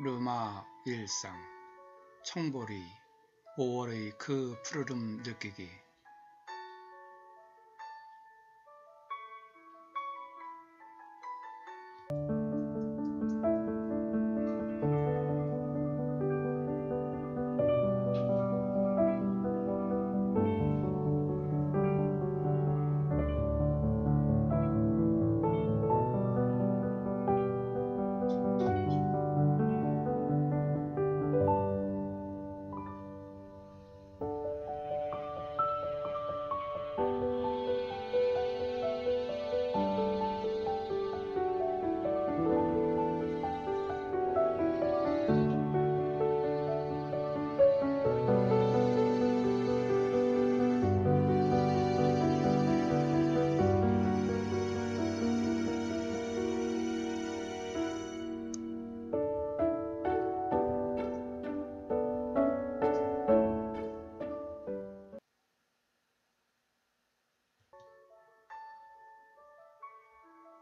르마 일상 청보리 5월의 그 푸르름 느끼기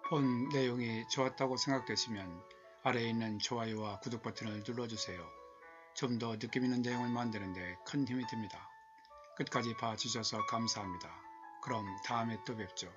본 내용이 좋았다고 생각되시면 아래에 있는 좋아요와 구독 버튼을 눌러주세요. 좀 더 느낌 있는 내용을 만드는데 큰 힘이 됩니다. 끝까지 봐주셔서 감사합니다. 그럼 다음에 또 뵙죠.